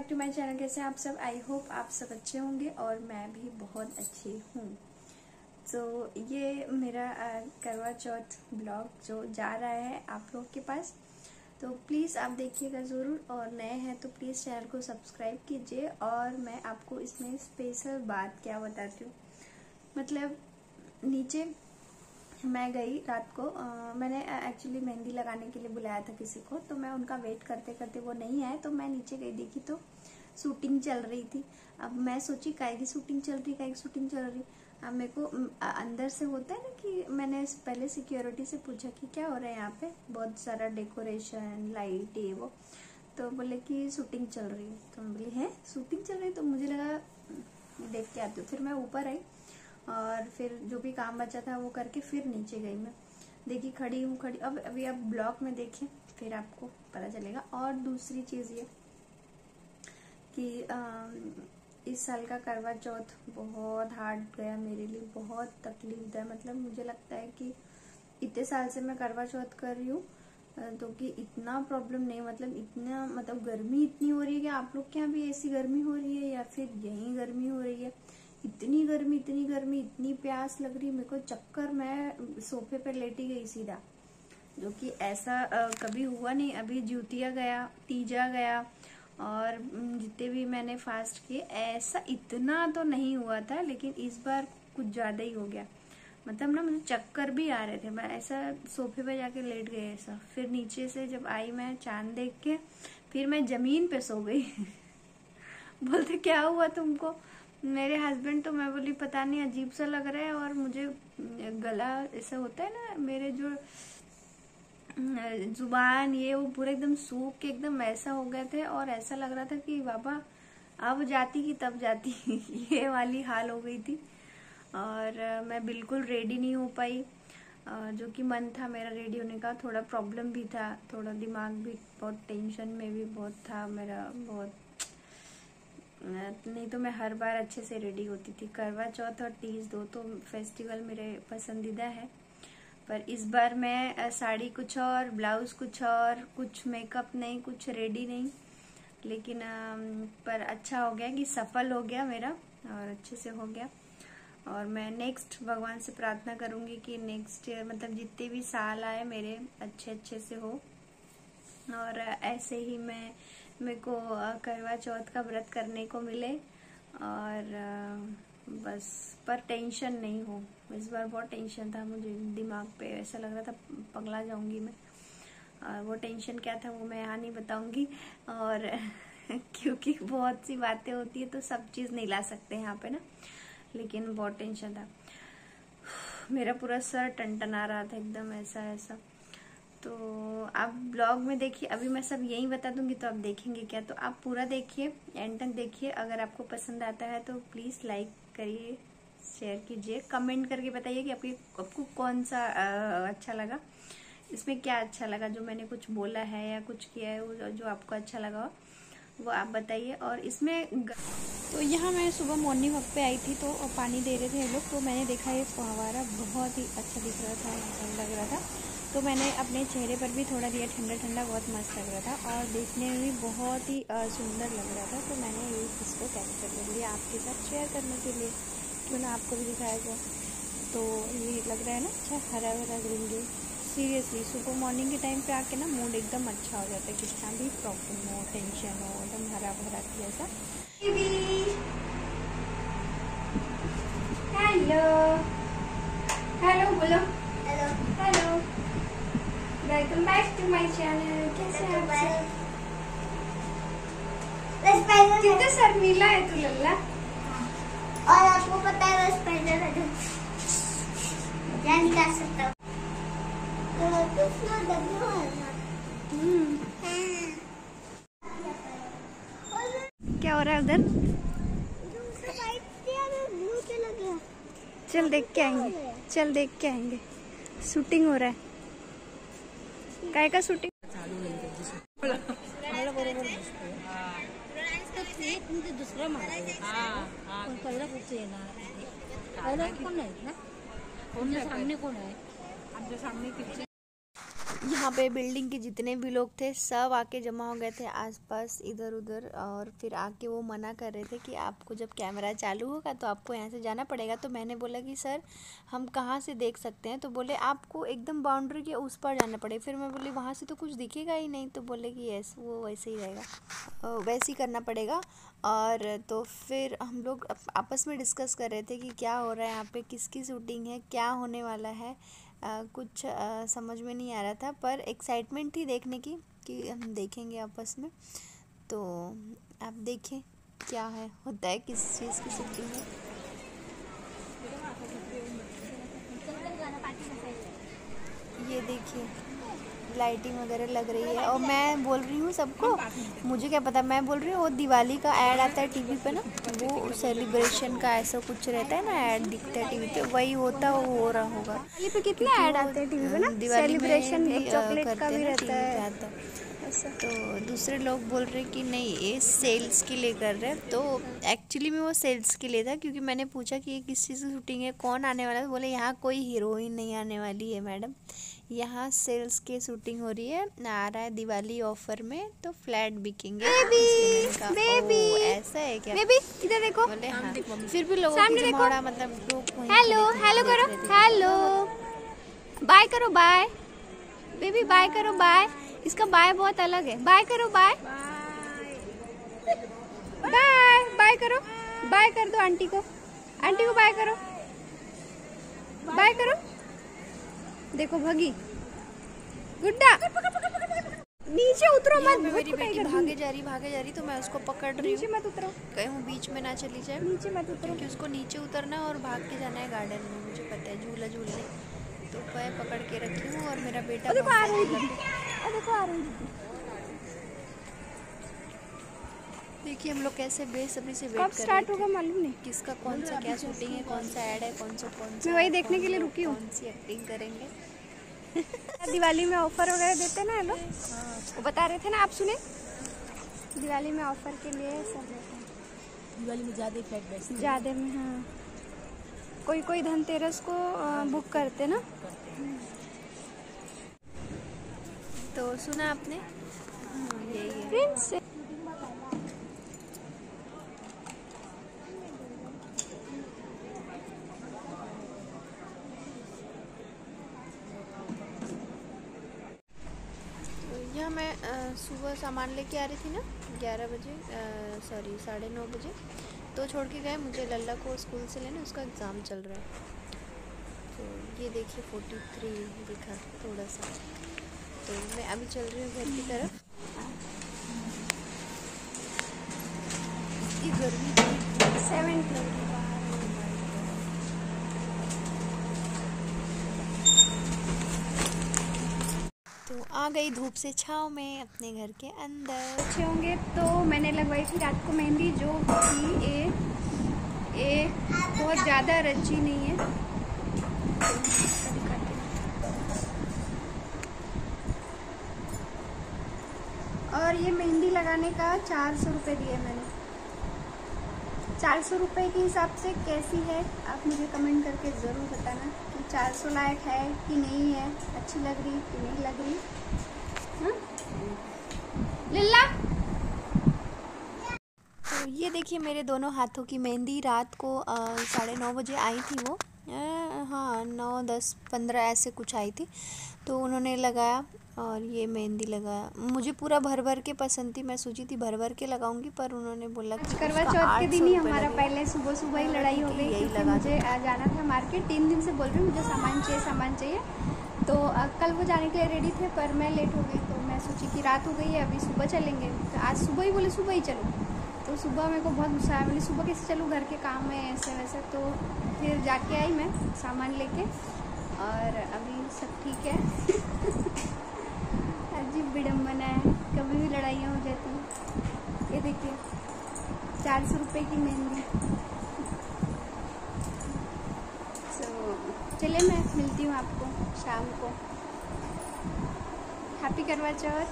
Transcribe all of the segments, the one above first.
Back to my channel कैसे आप सब आई होप आप सब अच्छे होंगे और मैं भी बहुत अच्छी हूँ। तो ये मेरा करवा चौथ ब्लॉग जो जा रहा है आप लोग के पास। तो प्लीज़ आप देखिएगा ज़रूर और नए हैं तो प्लीज़ चैनल को सब्सक्राइब कीजिए और मैं आपको इसमें स्पेशल बात क्या बताती हूँ। मतलब नीचे मैं गई रात को अ, मैंने एक्चुअली मेहंदी लगाने के लिए बुलाया था किसी को तो मैं उनका वेट करते करते वो नहीं आए तो मैं नीचे गई देखी तो शूटिंग चल रही थी। अब मैं सोची काय की शूटिंग चल रही काय की शूटिंग चल रही? अब मेरे को अंदर से होता है ना कि मैंने पहले सिक्योरिटी से पूछा कि क्या हो रहा है यहाँ पे? बहुत सारा डेकोरेशन लाइट ये वो। तो बोले कि शूटिंग चल रही है। तो मैं बोली है? शूटिंग चल रही तो मुझे लगा "हम्म, देख के आती हूँ। फिर मैं ऊपर आई। और फिर जो भी काम बचा था वो करके फिर नीचे गई मैं। देखी खड़ी हूँ खड़ी अब अभी आप ब्लॉग में देखिए फिर आपको पता चलेगा। और दूसरी चीज़ ये कि अम, इस साल का करवा चौथ बहुत हार्ड गया मेरे लिए बहुत तकलीफ़ था मतलब मुझे लगता है कि इतने साल से मैं करवा चौथ कर रही हूँ तो कि इतना प्रॉब्लम नहीं मतलब इतना मतलब गर्मी इतनी हो रही है कि आप लोग के यहाँ भी ऐसी गर्मी हो रही है या फिर यहीं गर्मी हो रही है? इतनी गर्मी इतनी गर्मी इतनी प्यास लग रही मेरे को चक्कर मैं सोफे पर लेटी गई सीधा। जो कि ऐसा अ, कभी हुआ नहीं। अभी ज्योतिया गया तीजा गया और जितने भी मैंने फास्ट किए ऐसा इतना तो नहीं हुआ था लेकिन इस बार कुछ ज़्यादा ही हो गया। मतलब ना मुझे चक्कर भी आ रहे थे। मैं ऐसा सोफे पे जाके लेट गई ऐसा। फिर नीचे से जब आई मैं चाँद देख के फिर मैं ज़मीन पे सो गई। बोलते क्या हुआ तुमको? मेरे हस्बैंड तो मैं बोली, पता नहीं, अजीब सा लग रहा है और मुझे गला ऐसा होता है ना, मेरे जो ज़ुबान, ये वो पूरे एकदम सूख के एकदम ऐसा हो गए थे और ऐसा लग रहा था कि बाबा, अब जाती कि तब जाती। ये वाली हाल हो गई थी। और मैं बिल्कुल रेडी नहीं हो पाई। जो कि मन था मेरा रेडी होने का, थोड़ा प्रॉब्लम भी था, थोड़ा दिमाग भी बहुत टेंशन में भी बहुत था, मेरा बहुत नहीं तो मैं हर बार अच्छे से रेडी होती थी। करवा चौथ और तीज दो तो फेस्टिवल मेरे पसंदीदा है। पर इस बार मैं साड़ी कुछ और ब्लाउज कुछ और, कुछ मेकअप नहीं, कुछ रेडी नहीं। लेकिन पर अच्छा हो गया कि सफल हो गया मेरा और अच्छे से हो गया। और मैं नेक्स्ट भगवान से प्रार्थना करूँगी कि नेक्स्ट ईयर मतलब जितने भी साल आए मेरे अच्छे अच्छे से हो। और ऐसे ही मैं मेरे को करवा चौथ का व्रत करने को मिले और बस, पर टेंशन नहीं हो। इस बार बहुत टेंशन था मुझे दिमाग पे, ऐसा लग रहा था पगला जाऊँगी मैं। और वो टेंशन क्या था वो मैं यहाँ नहीं बताऊँगी। और क्योंकि बहुत सी बातें होती है तो सब चीज़ नहीं ला सकते यहाँ पे ना। लेकिन बहुत टेंशन था। मेरा पूरा सर टनटना रहा था एकदम ऐसा ऐसा। तो आप ब्लॉग में देखिए अभी मैं सब यही बता दूँगी तो आप देखेंगे क्या। तो आप पूरा देखिए एंड तक देखिए अगर आपको पसंद आता है तो प्लीज़ लाइक करिए शेयर कीजिए कमेंट करके बताइए कि आपकी आपको कौन सा अ, अच्छा लगा। इसमें क्या अच्छा लगा जो मैंने कुछ बोला है या कुछ किया है वो जो- आपको अच्छा लगा वो आप बताइए। और इसमें तो यहाँ मैं सुबह मॉर्निंग वक्त पे आई थी तो पानी दे रहे थे लोग तो मैंने देखा ये फवारा बहुत ही अच्छा दिख रहा था लग रहा था। तो मैंने अपने चेहरे पर भी थोड़ा दिया ठंडा ठंडा बहुत मस्त लग रहा था और देखने में भी बहुत ही सुंदर लग रहा था। तो मैंने ये इसको कैप्चर कर लिया आपके साथ शेयर करने के लिए। क्यों ना आपको भी दिखाया जाए। तो ये लग रहा है ना अच्छा हरा भरा ग्रीन ग्रीन सीरियसली सुबह मॉर्निंग के टाइम पे आके ना मूड एकदम अच्छा हो जाता है। कितना भी प्रॉब्लम हो टेंशन हो एकदम हरा भरा जैसा हेलो हेलो बोलो। Hello hello welcome back to my channel कैसे आप सब? कितना है तू लल्ला? और आपको पता है बस मैंने क्या सकता तो है? हम्म, हाँ। क्या हो रहा है उधर? चल देख के आएँगे। चल देख के आएँगे। शूटिंग हो रहा है। काय का म्हणजे दुसरा मारा पण पहिला कुठे येणार पहिला कोण नाहीत ना? कोणत्या सामने कोण आहे? आमच्या सामने यहाँ पे बिल्डिंग के जितने भी लोग थे, सब आके जमा हो गए थे आसपास, इधर उधर, और फिर आके वो मना कर रहे थे कि आपको जब कैमरा चालू होगा तो आपको यहाँ से जाना पड़ेगा। तो मैंने बोला कि, सर, हम कहाँ से देख सकते हैं? तो बोले, आपको एकदम बाउंड्री के उस पर जाना पड़ेगा। फिर मैं बोली, वहाँ से तो कुछ दिखेगा ही नहीं। तो बोले कि, यस, वो वैसे ही रहेगा। वैसे ही करना पड़ेगा। और तो फिर हम लोग आपस में डिस्कस कर रहे थे कि क्या हो रहा है यहाँ पे, किसकी शूटिंग है, क्या होने वाला है। आ, कुछ आ, समझ में नहीं आ रहा था पर एक्साइटमेंट थी देखने की कि हम देखेंगे आपस में। तो आप देखें क्या है होता है किस चीज़ की छुट्टी में। ये देखिए। लाइटिंग वगैरह लग रही है और मैं बोल रही हूँ सबको मुझे क्या पता मैं बोल रही हूँ वो दिवाली का ऐड आता है टीवी पे ना वो सेलिब्रेशन का ऐसा कुछ रहता है ना ऐड दिखता है टीवी पे वही होता वो हो रहा होगा। ये पे कितने ऐड आते हैं टीवी पे ना? दिवाली सेलिब्रेशन चॉकलेट का भी रहता है। तो दूसरे लोग बोल रहे कि नहीं ये सेल्स के लिए कर रहे हैं। तो एक्चुअली में वो सेल्स के लिए था क्योंकि मैंने पूछा कि ये किस चीज़ की शूटिंग है कौन आने वाला है? तो बोले यहाँ कोई हीरोइन नहीं आने वाली है मैडम यहाँ सेल्स की शूटिंग हो रही है आ रहा है दिवाली ऑफ़र में तो फ्लैट बिकेंगे। बेबी ऐसा है क्या? बेबी इधर देखो। बोले हाँ फिर भी लोगों की मतलब हेलो हेलो करो। हेलो बाय करो बाय बेबी बाय करो बाय इसका बाय बहुत अलग है। बाय करो बाय। बाय बाय करो। बाय कर दो आंटी को। आंटी को बाय करो। बाय करो। देखो भगी। गुड्डा। नीचे उतरो मत। मेरी बेटी भागे जा रही भागे जा रही तो मैं उसको पकड़ रही नीचे मत उतरो। कहीं बीच में ना चली जाए। नीचे मत उतरो। क्योंकि उसको नीचे उतरना है और भाग के जाना है गार्डन में मुझे पता है झूला झूलने तो मैं पकड़ के रखी हूँ और मेरा बेटा देखो आ रही देखो आ रही देखिए हम लोग कैसे बेसब्री से वेट कब स्टार्ट होगा मालूम नहीं। किसका कौन सा क्या शूटिंग है कौन सा ऐड है कौन सा कौन सा मैं वही देखने के लिए रुकी हूँ। कौन सी एक्टिंग करेंगे? दिवाली में ऑफ़र वगैरह देते ना लोग? वो बता रहे थे ना आप सुने? दिवाली में ऑफ़र के लिए सब दिवाली में ज़्यादा फ्लैट बेचते ज़्यादा में हाँ। कोई कोई धनतेरस को बुक करते ना? सुना आपने? हाँ, यही प्रिंस यहाँ मैं सुबह सामान लेके आ रही थी ना ग्यारह बजे सॉरी साढ़े नौ बजे। तो छोड़ के गए मुझे लल्ला को स्कूल से लेना उसका एग्ज़ाम चल रहा है। तो ये देखिए फोर्टी थ्री दिखा थोड़ा सा। तो मैं अभी चल रही हूँ घर की तरफ़। ये गर्मी सेवन आ गई धूप से छाव में अपने घर के अंदर। अच्छे होंगे तो मैंने लगवाई थी रात को मेहंदी, जो कि ए ए बहुत ज़्यादा रची नहीं है और ये मेहंदी लगाने का चार सौ रुपये दिए मैंने। चार सौ रुपये के हिसाब से कैसी है? आप मुझे कमेंट करके ज़रूर बताना कि चार सौ लायक है कि नहीं है अच्छी लग रही कि नहीं लग रही। हाँ? लिल्ला! तो ये देखिए मेरे दोनों हाथों की मेहंदी रात को साढ़े नौ बजे आई थी वो। आ, हाँ नौ दस पंद्रह ऐसे कुछ आई थी। तो उन्होंने लगाया। और ये मेहंदी लगाया। मुझे पूरा भर भर के पसंद थी मैं सोची थी भर भर के लगाऊँगी पर उन्होंने बोला कि करवा चौथ के दिन ही हमारा पहले सुबह सुबह ही लड़ाई हो गई यही लगा मुझे जाना था मार्केट तीन दिन से बोल रही हूँ मुझे सामान चाहिए सामान चाहिए। तो कल वो जाने के लिए रेडी थे पर मैं लेट हो गई तो मैं सोची कि रात हो गई है अभी सुबह चलेंगे। तो आज सुबह ही बोले सुबह ही चलो। तो सुबह मेरे को बहुत गुस्सा आया बोली सुबह कैसे चलूँ? घर के काम में ऐसे वैसे। तो फिर जाके आई मैं सामान लेके और अभी सब ठीक है। अजीब विडम्बना है कभी भी लड़ाइयाँ हो जाती हैं। ये देखिए चार सौ रुपये की मेहंदी। तो चलिए मैं मिलती हूँ आपको शाम को। हैप्पी करवा चौथ।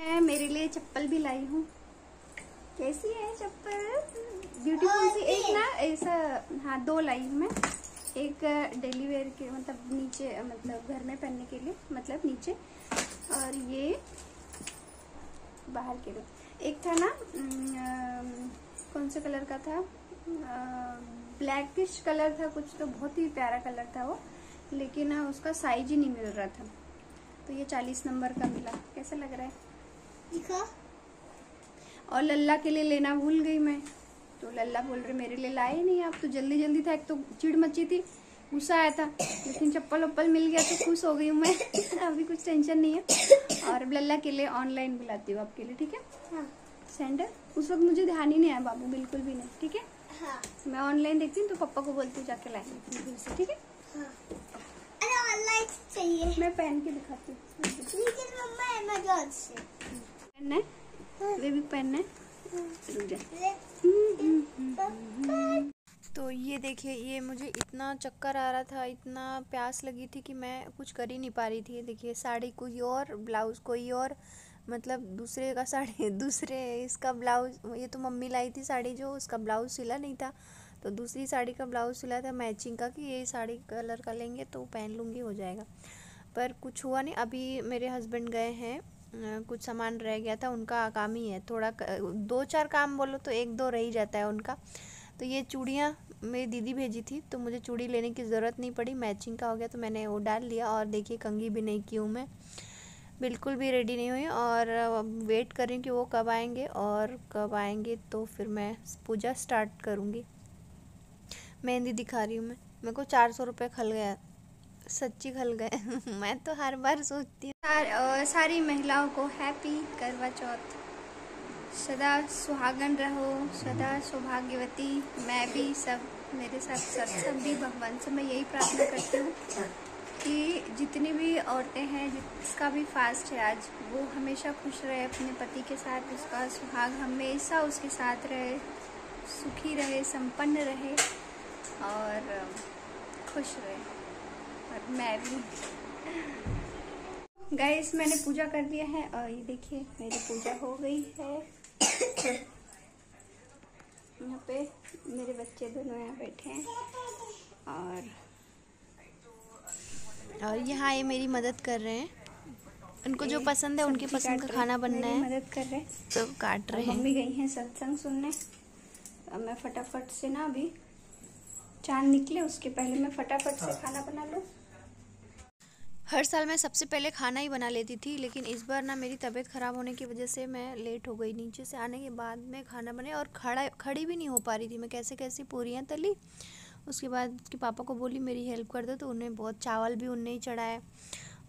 मैं मेरे लिए चप्पल भी लाई हूँ। कैसी है चप्पल? ब्यूटीफुल सी एक ना ऐसा हाँ दो लाई हूँ मैं। एक डेली वेयर के मतलब नीचे मतलब घर में पहनने के लिए मतलब नीचे। और ये बाहर के लिए एक था ना कौन से कलर का था? ब्लैकिश कलर था कुछ तो बहुत ही प्यारा कलर था वो। लेकिन उसका साइज़ ही नहीं मिल रहा था। तो ये चालीस नंबर का मिला। कैसा लग रहा है? दिखा। और लल्ला के लिए लेना भूल गई मैं। तो लल्ला बोल रहे मेरे लिए लाए नहीं आप तो जल्दी जल्दी था एक तो चिड़ मची थी गुस्सा आया था लेकिन चप्पल वप्पल मिल गया तो खुश हो गई हूँ मैं अभी कुछ टेंशन नहीं है। और लल्ला के लिए ऑनलाइन बुलाती हूँ आपके लिए ठीक है? हाँ। सैंडल उस वक्त मुझे ध्यान ही नहीं आया बाबू बिल्कुल भी नहीं ठीक है? हाँ। मैं ऑनलाइन देखती हूँ तो पापा को बोलती हूँ जाके लाएँगे ठीक है? हाँ। ऑनलाइन चाहिए। मैं पहन के दिखाती हूँ। पहनना है? वे भी पहनना है? तो ये देखिए, ये मुझे इतना चक्कर आ रहा था, इतना प्यास लगी थी कि मैं कुछ कर ही नहीं पा रही थी। देखिए, साड़ी कोई और, ब्लाउज़ कोई और मतलब दूसरे का साड़ी, दूसरे इसका ब्लाउज, ये तो मम्मी लाई थी साड़ी जो, उसका ब्लाउज सिला नहीं था। तो दूसरी साड़ी का ब्लाउज सिला था मैचिंग का कि ये साड़ी कलर का लेंगे तो पहन लूँगी, हो जाएगा। पर कुछ हुआ नहीं, अभी मेरे हस्बैंड गए हैं। कुछ सामान रह गया था, उनका काम ही है। थोड़ा दो चार काम बोलो तो एक दो रह ही जाता है उनका। तो ये चूड़ियाँ मेरी दीदी भेजी थी तो मुझे चूड़ी लेने की ज़रूरत नहीं पड़ी। मैचिंग का हो गया तो मैंने वो डाल लिया और देखिए कंगी भी नहीं की हूँ मैं। बिल्कुल भी रेडी नहीं हुई और वेट कर रही हूँ कि वो कब आएँगे और कब आएँगे तो फिर मैं पूजा स्टार्ट करूँगी। मेहंदी दिखा रही हूँ मैं। मेरे को चार सौ रुपये खल गया। सच्ची खल गए। मैं तो हर बार सोचती हूँ। सार, महिलाओं को हैप्पी करवा चौथ। सदा सुहागन रहो सदा सौभाग्यवती। मैं भी सब मेरे साथ सब सब भी भगवान से मैं यही प्रार्थना करती हूँ कि जितनी भी औरतें हैं जिसका भी फास्ट है आज वो हमेशा खुश रहे अपने पति के साथ उसका सुहाग हमेशा उसके साथ रहे सुखी रहे संपन्न रहे और खुश रहे। और मैं भी। गाइस मैंने पूजा कर दिया है और ये देखिए मेरी पूजा हो गई है। यहाँ पे मेरे बच्चे दोनों यहाँ बैठे हैं और और यहाँ ये मेरी मदद कर रहे हैं। उनको जो पसंद है उनकी पसंद का खाना बनना है। मदद कर रहे हैं। तो काट रहे हैं। मम्मी गई हैं सत्संग सुनने। अब मैं फटाफट से ना अभी चाँद निकले उसके पहले मैं फटाफट से खाना बना लूँ। हर साल मैं सबसे पहले खाना ही बना लेती थी, लेकिन इस बार ना मेरी तबीयत ख़राब होने की वजह से मैं लेट हो गई नीचे से आने के बाद में खाना बने और खड़ा, खड़ी भी नहीं हो पा रही थी। मैं कैसे कैसे पूरियाँ तली, उसके बाद उसके पापा को बोली, मेरी हेल्प कर दो। तो उन्हें बहुत, चावल भी उनने ही चढ़ाए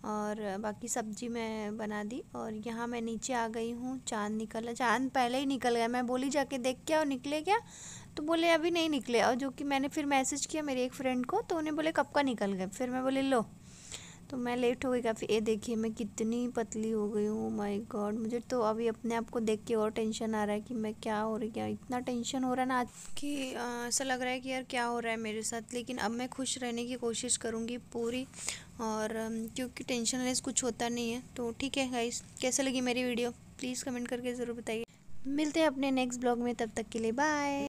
और बाकी सब्ज़ी मैं बना दी और यहाँ मैं नीचे आ गई हूँ। चाँद निकला, चाँद पहले ही निकल गया। मैं बोली, जाके देख क्या और निकले क्या? तो बोले, अभी नहीं निकले। और जो कि मैंने फिर मैसेज किया मेरी एक फ्रेंड को तो उन्हें बोले, कब का निकल गए? फिर मैं बोली, लो। तो मैं लेट हो गई काफ़ी। ये देखिए, मैं कितनी पतली हो गई हूँ। माय गॉड मुझे तो अभी अपने आप को देख के और टेंशन आ रहा है कि मैं क्या हो रही क्या इतना टेंशन हो रहा है ना आज कि ऐसा लग रहा है कि यार क्या हो रहा है मेरे साथ। लेकिन अब मैं खुश रहने की कोशिश करूँगी पूरी और क्योंकि टेंशन लेस कुछ होता नहीं है। तो ठीक है गाइस कैसे लगी मेरी वीडियो प्लीज़ कमेंट करके ज़रूर बताइए। मिलते हैं अपने नेक्स्ट ब्लॉग में, तब तक के लिए बाय